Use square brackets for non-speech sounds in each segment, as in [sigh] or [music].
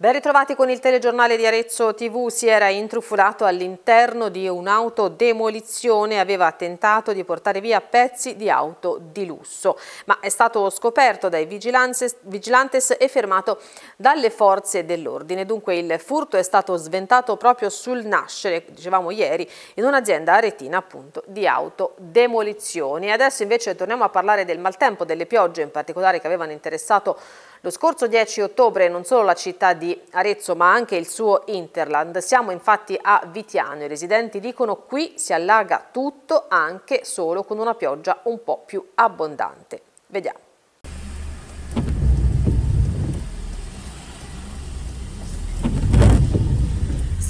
Ben ritrovati con il telegiornale di Arezzo TV, si era intrufolato all'interno di un'autodemolizione aveva tentato di portare via pezzi di auto di lusso, ma è stato scoperto dai vigilantes e fermato dalle forze dell'ordine. Dunque il furto è stato sventato proprio sul nascere, dicevamo ieri, in un'azienda aretina appunto di autodemolizioni. Adesso invece torniamo a parlare del maltempo, delle piogge in particolare che avevano interessato lo scorso 10 ottobre non solo la città di Arezzo ma anche il suo Interland. Siamo infatti a Vitiano, i residenti dicono qui si allaga tutto anche solo con una pioggia un po' più abbondante. Vediamo.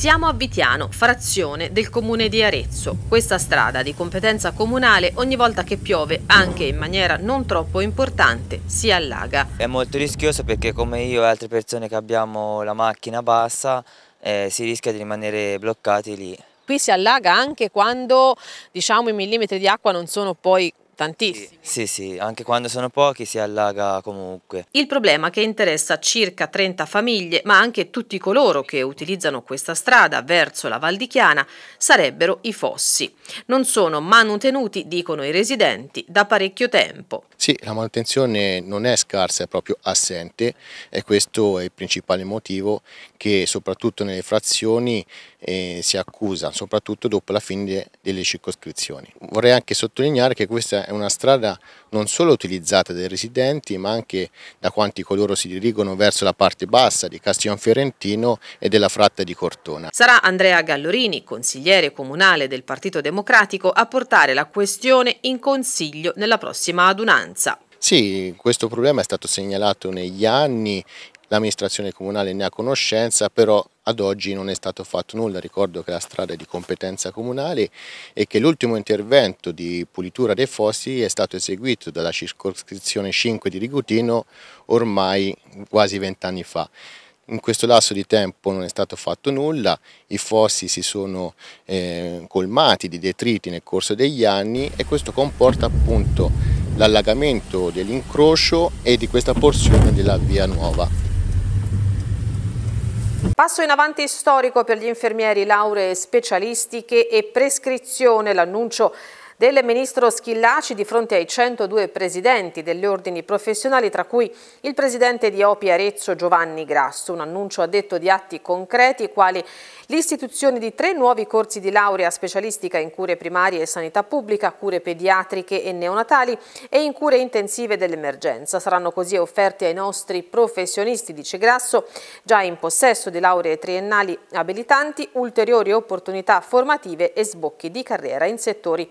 Siamo a Vitiano, frazione del comune di Arezzo. Questa strada di competenza comunale ogni volta che piove, anche in maniera non troppo importante, si allaga. È molto rischioso perché come io e altre persone che abbiamo la macchina bassa eh, si rischia di rimanere bloccati lì. Qui si allaga anche quando diciamo, i millimetri di acqua non sono poi tantissimi. Sì, sì, anche quando sono pochi si allaga comunque. Il problema che interessa circa 30 famiglie, ma anche tutti coloro che utilizzano questa strada verso la Val di Chiana, sarebbero i fossi. Non sono manutenuti, dicono i residenti, da parecchio tempo. Sì, la manutenzione non è scarsa, è proprio assente e questo è il principale motivo che soprattutto nelle frazioni eh, si accusa, soprattutto dopo la fine delle circoscrizioni. Vorrei anche sottolineare che questa è una strada non solo utilizzata dai residenti ma anche da quanti coloro si dirigono verso la parte bassa di Castiglion Fiorentino e della fratta di Cortona. Sarà Andrea Gallorini, consigliere comunale del Partito Democratico, a portare la questione in consiglio nella prossima adunanza. Sì, questo problema è stato segnalato negli anni, l'amministrazione comunale ne ha conoscenza, però ad oggi non è stato fatto nulla, ricordo che la strada è di competenza comunale e che l'ultimo intervento di pulitura dei fossi è stato eseguito dalla circoscrizione 5 di Rigutino ormai quasi vent'anni fa. In questo lasso di tempo non è stato fatto nulla, i fossi si sono eh, colmati di detriti nel corso degli anni e questo comporta appunto l'allagamento dell'incrocio e di questa porzione della via nuova. Passo in avanti storico per gli infermieri, lauree specialistiche e prescrizione, l'annuncio del ministro Schillaci di fronte ai 102 presidenti degli ordini professionali, tra cui il presidente di Opi Arezzo Giovanni Grasso. Un annuncio a detto di atti concreti, quali l'istituzione di tre nuovi corsi di laurea specialistica in cure primarie e sanità pubblica, cure pediatriche e neonatali e in cure intensive dell'emergenza. Saranno così offerti ai nostri professionisti, dice Grasso, già in possesso di lauree triennali abilitanti, ulteriori opportunità formative e sbocchi di carriera in settori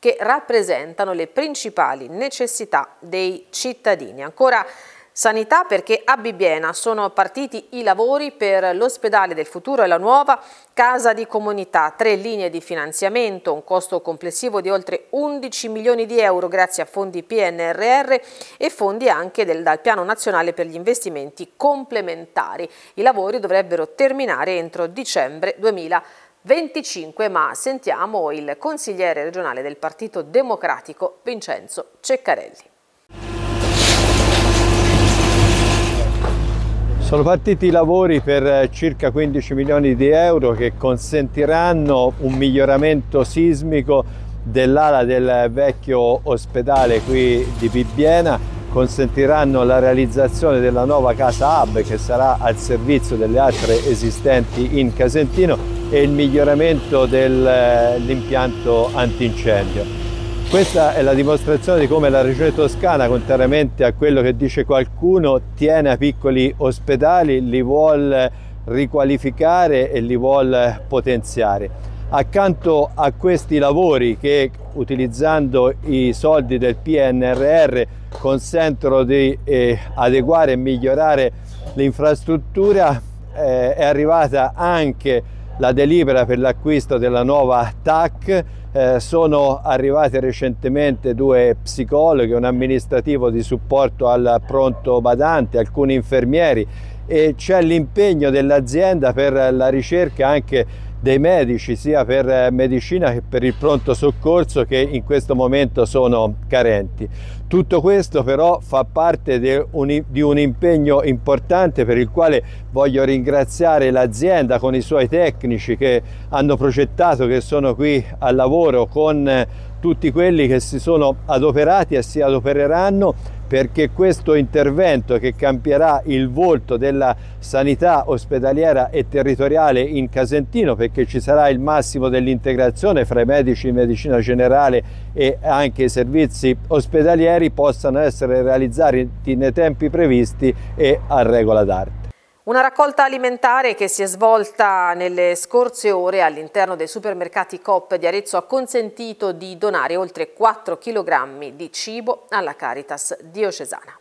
che rappresentano le principali necessità dei cittadini. Ancora Sanità perché a Bibbiena sono partiti i lavori per l'ospedale del futuro e la nuova casa di comunità, tre linee di finanziamento, un costo complessivo di oltre 11 milioni di euro grazie a fondi PNRR e fondi anche del, dal Piano Nazionale per gli investimenti complementari. I lavori dovrebbero terminare entro dicembre 2020. 25, ma sentiamo il consigliere regionale del Partito Democratico Vincenzo Ceccarelli. Sono partiti i lavori per circa 15 milioni di euro che consentiranno un miglioramento sismico dell'ala del vecchio ospedale qui di Bibbiena consentiranno la realizzazione della nuova casa hub che sarà al servizio delle altre esistenti in Casentino e il miglioramento dell'impianto antincendio. Questa è la dimostrazione di come la regione toscana, contrariamente a quello che dice qualcuno, tiene a piccoli ospedali, li vuole riqualificare e li vuole potenziare. Accanto a questi lavori che utilizzando i soldi del PNRR consentono di eh, adeguare e migliorare l'infrastruttura eh, è arrivata anche la delibera per l'acquisto della nuova TAC. Eh, sono arrivate recentemente due psicologi, un amministrativo di supporto al pronto badante, alcuni infermieri e c'è l'impegno dell'azienda per la ricerca anche dei medici sia per eh, medicina che per il pronto soccorso che in questo momento sono carenti. Tutto questo però fa parte di un impegno importante per il quale voglio ringraziare l'azienda con i suoi tecnici che hanno progettato, che sono qui al lavoro con tutti quelli che si sono adoperati e si adopereranno perché questo intervento che cambierà il volto della sanità ospedaliera e territoriale in Casentino perché ci sarà il massimo dell'integrazione fra i medici di medicina generale e anche i servizi ospedalieri possano essere realizzati nei tempi previsti e a regola d'arte. Una raccolta alimentare che si è svolta nelle scorse ore all'interno dei supermercati Coop di Arezzo ha consentito di donare oltre 4 kg di cibo alla Caritas diocesana.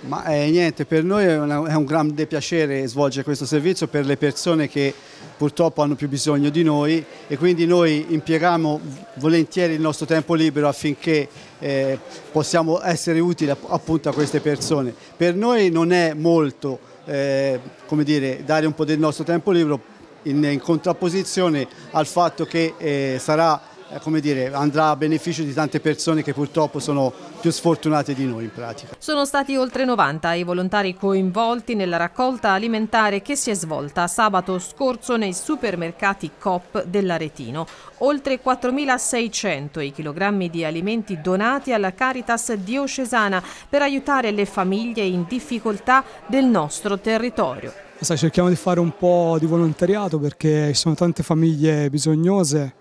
Ma eh, niente, per noi è, una, è, un grande piacere svolgere questo servizio per le persone che purtroppo hanno più bisogno di noi e quindi noi impieghiamo volentieri il nostro tempo libero affinché eh, possiamo essere utili appunto a queste persone. Per noi non è molto eh, come dire, dare un po' del nostro tempo libero in, in contrapposizione al fatto che eh, sarà come dire, andrà a beneficio di tante persone che purtroppo sono più sfortunate di noi in pratica. Sono stati oltre 90 i volontari coinvolti nella raccolta alimentare che si è svolta sabato scorso nei supermercati Coop dell'Aretino. Oltre 4.600 i chilogrammi di alimenti donati alla Caritas diocesana per aiutare le famiglie in difficoltà del nostro territorio. cerchiamo di fare un po' di volontariato perché ci sono tante famiglie bisognose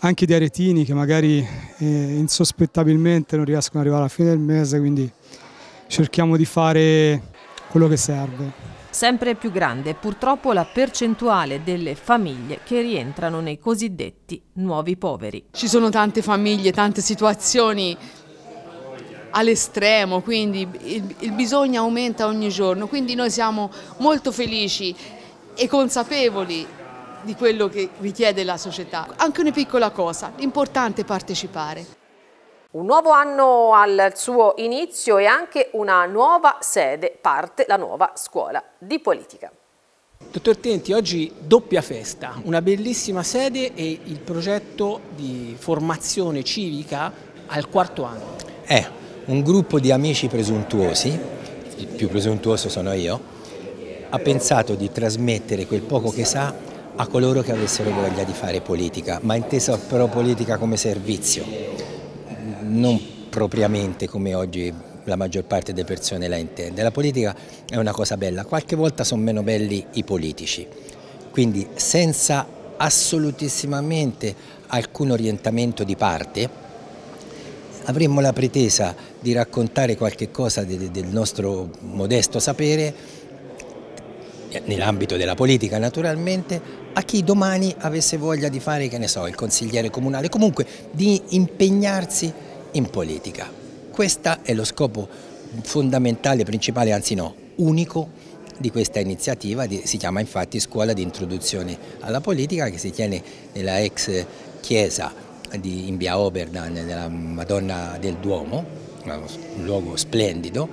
anche di aretini che magari eh, insospettabilmente non riescono ad arrivare alla fine del mese, quindi cerchiamo di fare quello che serve. Sempre più grande purtroppo la percentuale delle famiglie che rientrano nei cosiddetti nuovi poveri. Ci sono tante famiglie, tante situazioni all'estremo, quindi il, il bisogno aumenta ogni giorno, quindi noi siamo molto felici e consapevoli di quello che richiede la società. Anche una piccola cosa, l'importante è partecipare. Un nuovo anno al suo inizio e anche una nuova sede, parte la nuova scuola di politica. Dottor Tenti, oggi doppia festa, una bellissima sede e il progetto di formazione civica al quarto anno. È un gruppo di amici presuntuosi, il più presuntuoso sono io, ha pensato di trasmettere quel poco che sa a coloro che avessero voglia di fare politica, ma intesa però politica come servizio, non propriamente come oggi la maggior parte delle persone la intende. La politica è una cosa bella, qualche volta sono meno belli i politici, quindi senza assolutissimamente alcun orientamento di parte, avremmo la pretesa di raccontare qualche cosa del nostro modesto sapere nell'ambito della politica naturalmente, a chi domani avesse voglia di fare, che ne so, il consigliere comunale, comunque di impegnarsi in politica. Questo è lo scopo fondamentale, principale, anzi no, unico di questa iniziativa, si chiama infatti Scuola di Introduzione alla Politica che si tiene nella ex chiesa di, in via Oberdan della Madonna del Duomo, un luogo splendido,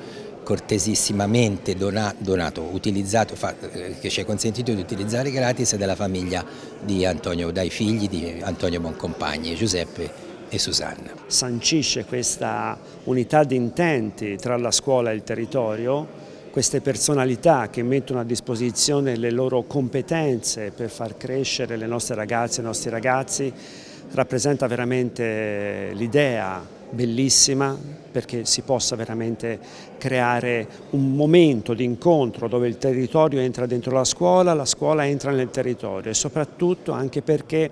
cortesissimamente donato, utilizzato, eh, che ci è consentito di utilizzare gratis dalla famiglia di Antonio, dai figli di Antonio Boncompagni, Giuseppe e Susanna. Sancisce questa unità di intenti tra la scuola e il territorio, queste personalità che mettono a disposizione le loro competenze per far crescere le nostre ragazze e i nostri ragazzi, rappresenta veramente l'idea bellissima perché si possa veramente creare un momento di incontro dove il territorio entra dentro la scuola, la scuola entra nel territorio e soprattutto anche perché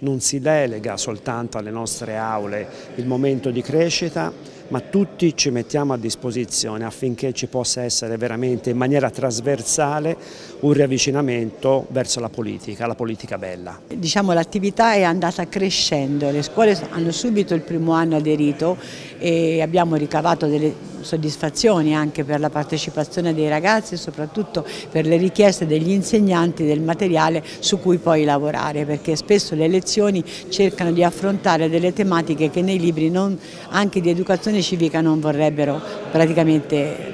non si delega soltanto alle nostre aule il momento di crescita ma tutti ci mettiamo a disposizione affinché ci possa essere veramente in maniera trasversale un riavvicinamento verso la politica, la politica bella. Diciamo l'attività è andata crescendo, le scuole hanno subito il primo anno aderito e abbiamo ricavato delle soddisfazioni anche per la partecipazione dei ragazzi e soprattutto per le richieste degli insegnanti del materiale su cui poi lavorare perché spesso le lezioni cercano di affrontare delle tematiche che nei libri non, anche di educazione civica non vorrebbero praticamente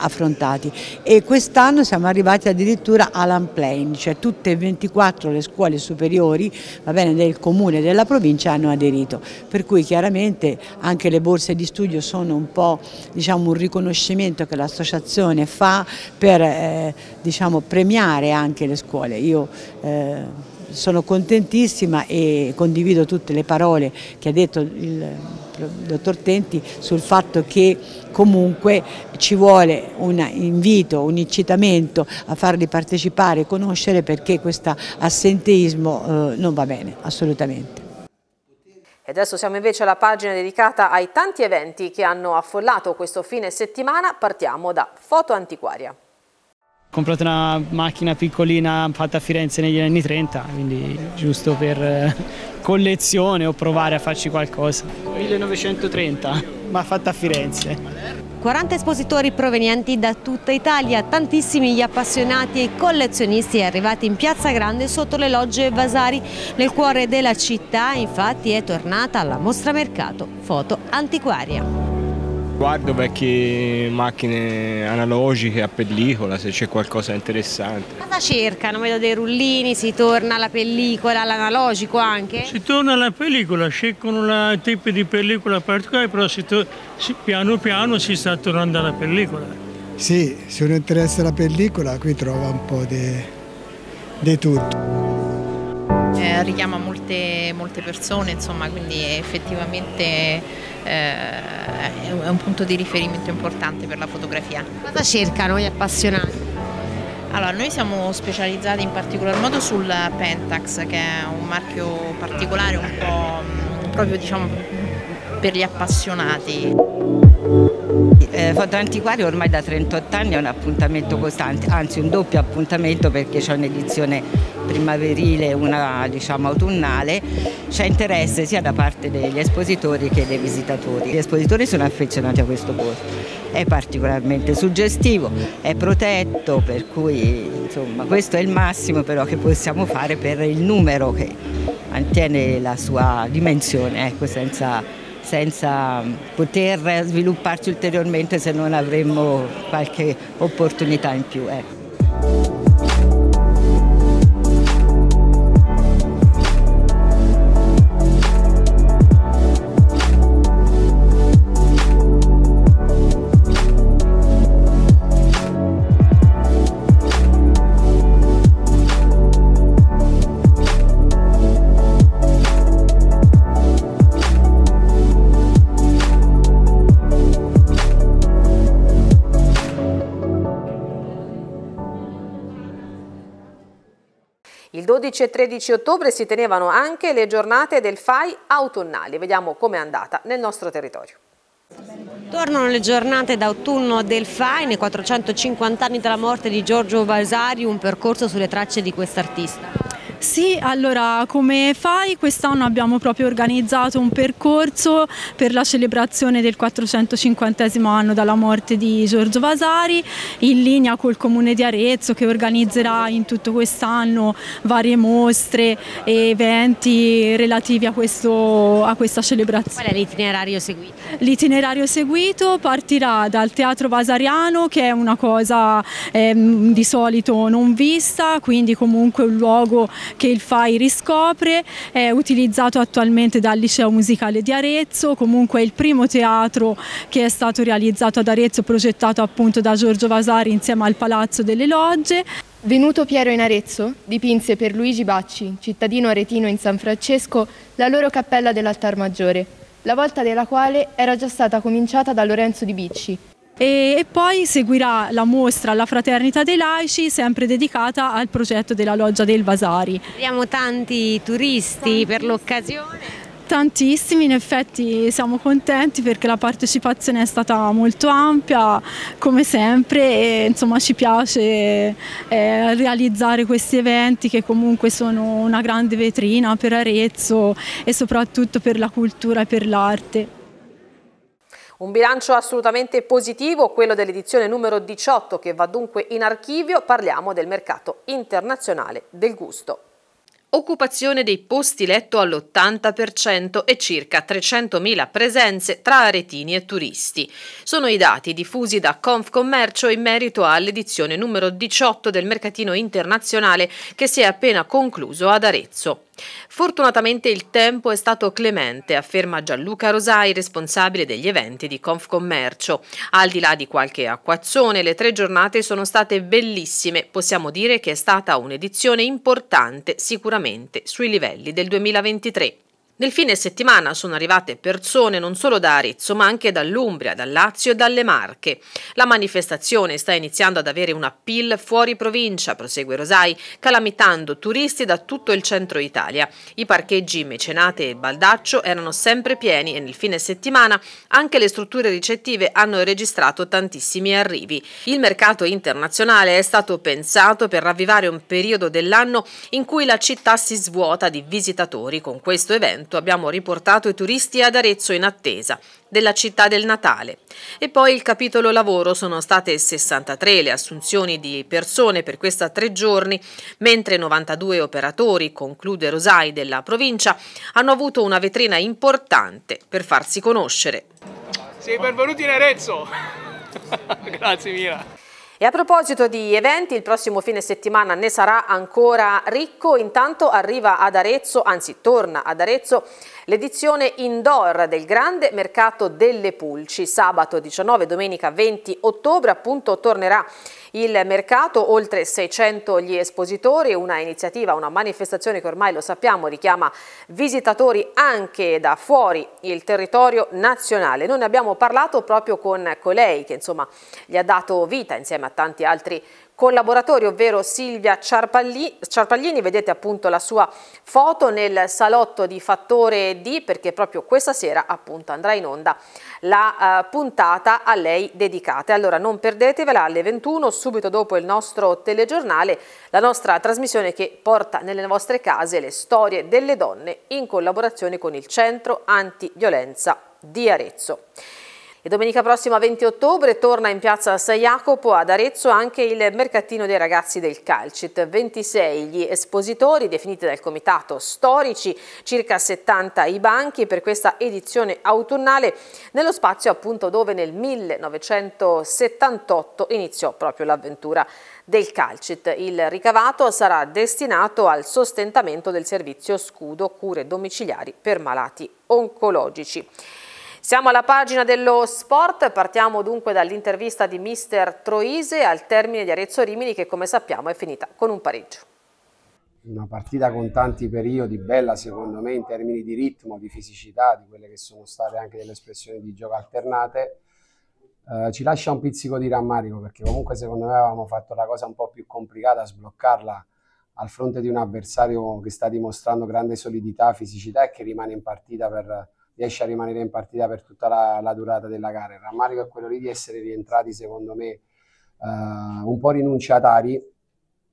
affrontati e quest'anno siamo arrivati addirittura all'unplane, cioè tutte e 24 le scuole superiori bene, del comune e della provincia hanno aderito, per cui chiaramente anche le borse di studio sono un po' diciamo, un riconoscimento che l'associazione fa per eh, diciamo, premiare anche le scuole. Io, eh, sono contentissima e condivido tutte le parole che ha detto il dottor Tenti sul fatto che comunque ci vuole un invito, un incitamento a farli partecipare e conoscere perché questo assenteismo eh, non va bene, assolutamente. E adesso siamo invece alla pagina dedicata ai tanti eventi che hanno affollato questo fine settimana. Partiamo da Foto Antiquaria. Ho comprato una macchina piccolina fatta a Firenze negli anni 30, quindi giusto per eh, collezione o provare a farci qualcosa. 1930, ma fatta a Firenze. 40 espositori provenienti da tutta Italia, tantissimi gli appassionati e collezionisti arrivati in Piazza Grande sotto le logge Vasari. Nel cuore della città infatti è tornata la mostra mercato Foto Antiquaria. Guardo vecchie macchine analogiche a pellicola se c'è qualcosa di interessante. Cosa cercano? Vedo dei rullini, si torna alla pellicola, all'analogico anche? Si torna alla pellicola, scelgono il tipo di pellicola particolare, però si si, piano piano si sta tornando alla pellicola. Sì, se uno interessa la pellicola qui trova un po' di tutto. Eh, richiama molte, molte persone, insomma, quindi effettivamente eh, è un punto di riferimento importante per la fotografia. Cosa cercano gli appassionati? Allora, noi siamo specializzati in particolar modo sul Pentax, che è un marchio particolare un po' mm, proprio diciamo per gli appassionati. Eh, Foto Antiquario ormai da 38 anni è un appuntamento costante, anzi un doppio appuntamento perché c'è un'edizione primaverile e una diciamo, autunnale, c'è interesse sia da parte degli espositori che dei visitatori. Gli espositori sono affezionati a questo posto, è particolarmente suggestivo, è protetto, per cui insomma, questo è il massimo però che possiamo fare per il numero che mantiene la sua dimensione, ecco, senza senza poter svilupparci ulteriormente se non avremmo qualche opportunità in più. Ecco. 12 e 13 ottobre si tenevano anche le giornate del FAI autunnali. Vediamo com'è andata nel nostro territorio. Tornano le giornate d'autunno del FAI nei 450 anni dalla morte di Giorgio Vasari, un percorso sulle tracce di quest'artista. Sì, allora come fai? Quest'anno abbiamo proprio organizzato un percorso per la celebrazione del 450 anno dalla morte di Giorgio Vasari, in linea col Comune di Arezzo che organizzerà in tutto quest'anno varie mostre e eventi relativi a, questo, a questa celebrazione. Qual è l'itinerario seguito? L'itinerario seguito partirà dal Teatro Vasariano che è una cosa ehm, di solito non vista, quindi comunque un luogo che il FAI riscopre, è utilizzato attualmente dal Liceo Musicale di Arezzo, comunque è il primo teatro che è stato realizzato ad Arezzo, progettato appunto da Giorgio Vasari insieme al Palazzo delle Logge. Venuto Piero in Arezzo, dipinse per Luigi Bacci, cittadino aretino in San Francesco, la loro cappella dell'altar maggiore, la volta della quale era già stata cominciata da Lorenzo di Bicci, e, e poi seguirà la mostra alla Fraternità dei Laici, sempre dedicata al progetto della Loggia del Vasari. Abbiamo tanti turisti per l'occasione. Tantissimi, in effetti siamo contenti perché la partecipazione è stata molto ampia, come sempre, e insomma ci piace eh, realizzare questi eventi che comunque sono una grande vetrina per Arezzo e soprattutto per la cultura e per l'arte. Un bilancio assolutamente positivo, quello dell'edizione numero 18 che va dunque in archivio, parliamo del mercato internazionale del gusto. occupazione dei posti letto all'80% e circa 300.000 presenze tra aretini e turisti. Sono i dati diffusi da Confcommercio in merito all'edizione numero 18 del mercatino internazionale che si è appena concluso ad Arezzo. Fortunatamente il tempo è stato clemente, afferma Gianluca Rosai, responsabile degli eventi di Confcommercio. Al di là di qualche acquazzone, le tre giornate sono state bellissime. Possiamo dire che è stata un'edizione importante, sicuramente sui livelli del 2023. Nel fine settimana sono arrivate persone non solo da Arezzo ma anche dall'Umbria, dal Lazio e dalle Marche. La manifestazione sta iniziando ad avere un appeal fuori provincia, prosegue Rosai, calamitando turisti da tutto il centro Italia. I parcheggi Mecenate e Baldaccio erano sempre pieni e nel fine settimana anche le strutture ricettive hanno registrato tantissimi arrivi. Il mercato internazionale è stato pensato per ravvivare un periodo dell'anno in cui la città si svuota di visitatori con questo evento momento abbiamo riportato i turisti ad Arezzo in attesa della città del Natale. E poi il capitolo lavoro sono state 63 le assunzioni di persone per questa tre giorni, mentre 92 operatori, conclude Rosai della provincia, hanno avuto una vetrina importante per farsi conoscere. Sei benvenuti in Arezzo! [laughs] Grazie Mira! E a proposito di eventi, il prossimo fine settimana ne sarà ancora ricco, intanto arriva ad Arezzo, anzi torna ad Arezzo, l'edizione indoor del grande mercato delle pulci. Sabato 19 domenica 20 ottobre appunto tornerà il mercato, oltre 600 gli espositori, una iniziativa, una manifestazione che ormai lo sappiamo richiama visitatori anche da fuori il territorio nazionale. Noi ne abbiamo parlato proprio con colei che insomma gli ha dato vita insieme a tanti altri collaboratori, ovvero Silvia Ciarpaglini, vedete appunto la sua foto nel salotto di Fattore D perché proprio questa sera appunto andrà in onda la uh, puntata a lei dedicata. Allora non perdetevela alle 21 subito dopo il nostro telegiornale, la nostra trasmissione che porta nelle vostre case le storie delle donne in collaborazione con il Centro Antiviolenza di Arezzo. E domenica prossima 20 ottobre torna in piazza San Jacopo ad Arezzo anche il mercatino dei ragazzi del Calcit. 26 gli espositori definiti dal comitato storici, circa 70 i banchi per questa edizione autunnale nello spazio appunto dove nel 1978 iniziò proprio l'avventura del Calcit. Il ricavato sarà destinato al sostentamento del servizio scudo cure domiciliari per malati oncologici. Siamo alla pagina dello sport, partiamo dunque dall'intervista di mister Troise al termine di Arezzo Rimini che come sappiamo è finita con un pareggio. Una partita con tanti periodi, bella secondo me in termini di ritmo, di fisicità, di quelle che sono state anche delle espressioni di gioco alternate. Eh, ci lascia un pizzico di rammarico perché comunque secondo me avevamo fatto la cosa un po' più complicata sbloccarla al fronte di un avversario che sta dimostrando grande solidità, fisicità e che rimane in partita per riesce a rimanere in partita per tutta la, la durata della gara. Il rammarico è quello lì di essere rientrati, secondo me, uh, un po' rinunciatari,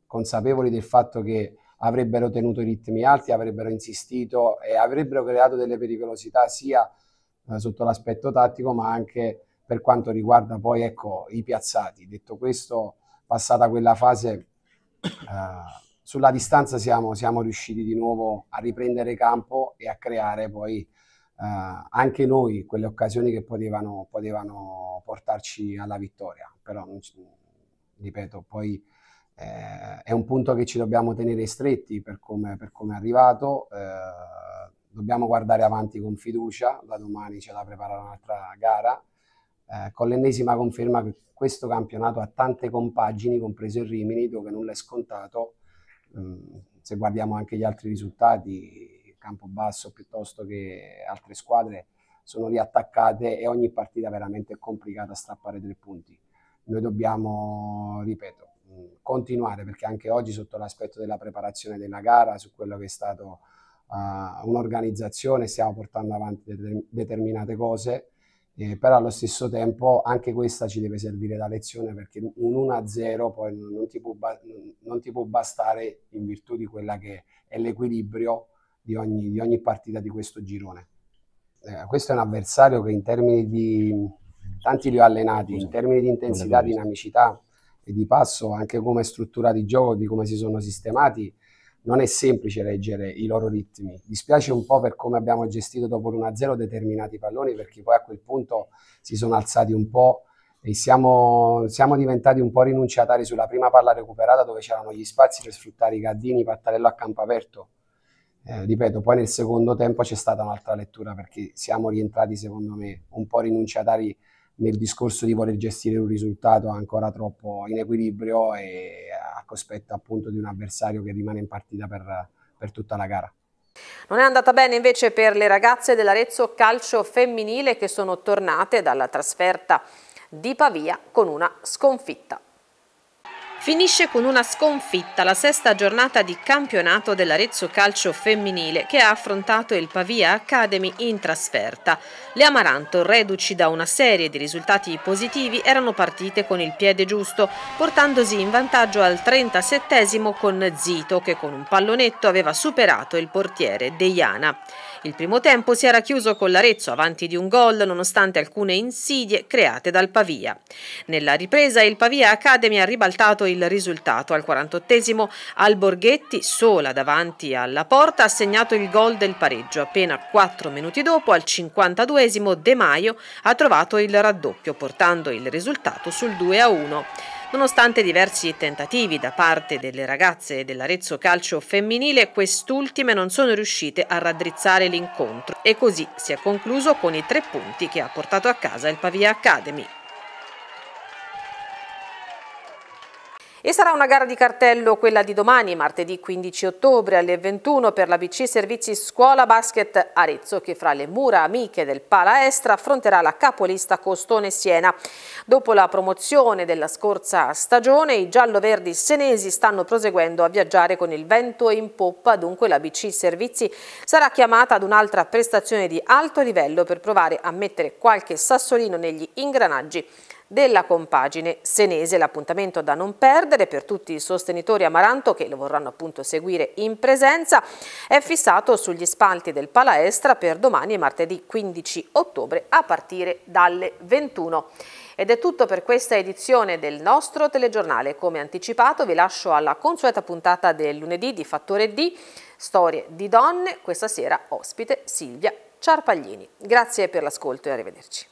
consapevoli del fatto che avrebbero tenuto i ritmi alti, avrebbero insistito e avrebbero creato delle pericolosità sia uh, sotto l'aspetto tattico ma anche per quanto riguarda poi ecco, i piazzati. Detto questo, passata quella fase, uh, sulla distanza siamo, siamo riusciti di nuovo a riprendere campo e a creare poi anche noi quelle occasioni che potevano, potevano portarci alla vittoria, però non, ripeto, poi eh, è un punto che ci dobbiamo tenere stretti per come, per come è arrivato, eh, dobbiamo guardare avanti con fiducia, da domani c'è da preparare un'altra gara, eh, con l'ennesima conferma che questo campionato ha tante compagini, compreso il Rimini, dove nulla è scontato, mm, se guardiamo anche gli altri risultati Campobasso piuttosto che altre squadre sono riattaccate e ogni partita veramente è complicata a strappare tre punti. Noi dobbiamo, ripeto, continuare perché anche oggi sotto l'aspetto della preparazione della gara, su quello che è stato uh, un'organizzazione, stiamo portando avanti de determinate cose, eh, però allo stesso tempo anche questa ci deve servire da lezione perché un 1-0 poi non ti, non ti può bastare in virtù di quella che è l'equilibrio di ogni, di ogni partita di questo girone. Eh, questo è un avversario che in termini di, tanti li ho allenati, in termini di intensità, dinamicità e di passo, anche come struttura di gioco, di come si sono sistemati, non è semplice leggere i loro ritmi. Dispiace un po' per come abbiamo gestito dopo l'1-0 determinati palloni perché poi a quel punto si sono alzati un po' e siamo, siamo diventati un po' rinunciatari sulla prima palla recuperata dove c'erano gli spazi per sfruttare i gaddini, Pattarello a campo aperto. Eh, ripeto, poi nel secondo tempo c'è stata un'altra lettura perché siamo rientrati secondo me un po' rinunciatari nel discorso di voler gestire un risultato ancora troppo in equilibrio e a cospetto appunto di un avversario che rimane in partita per, per tutta la gara. Non è andata bene invece per le ragazze dell'Arezzo Calcio Femminile che sono tornate dalla trasferta di Pavia con una sconfitta. Finisce con una sconfitta la sesta giornata di campionato dell'Arezzo Calcio Femminile che ha affrontato il Pavia Academy in trasferta. Le Amaranto, reduci da una serie di risultati positivi, erano partite con il piede giusto, portandosi in vantaggio al 37 con Zito che con un pallonetto aveva superato il portiere Deiana. Il primo tempo si era chiuso con l'Arezzo avanti di un gol nonostante alcune insidie create dal Pavia. Nella ripresa il Pavia Academy ha ribaltato il risultato. Al 48esimo Alborghetti, sola davanti alla porta, ha segnato il gol del pareggio. Appena 4 minuti dopo, al 52esimo De Maio ha trovato il raddoppio, portando il risultato sul 2-1. Nonostante diversi tentativi da parte delle ragazze dell'Arezzo Calcio femminile, quest'ultime non sono riuscite a raddrizzare l'incontro e così si è concluso con i tre punti che ha portato a casa il Pavia Academy. E sarà una gara di cartello quella di domani, martedì 15 ottobre alle 21 per la BC Servizi Scuola Basket Arezzo che fra le mura amiche del Pala Estra affronterà la capolista Costone Siena. Dopo la promozione della scorsa stagione i giallo-verdi senesi stanno proseguendo a viaggiare con il vento in poppa, dunque la BC Servizi sarà chiamata ad un'altra prestazione di alto livello per provare a mettere qualche sassolino negli ingranaggi della compagine senese. L'appuntamento da non perdere per tutti i sostenitori Amaranto che lo vorranno appunto seguire in presenza è fissato sugli spalti del Palaestra per domani e martedì 15 ottobre a partire dalle 21. Ed è tutto per questa edizione del nostro telegiornale. Come anticipato vi lascio alla consueta puntata del lunedì di Fattore D, Storie di donne, questa sera ospite Silvia Ciarpaglini. Grazie per l'ascolto e arrivederci.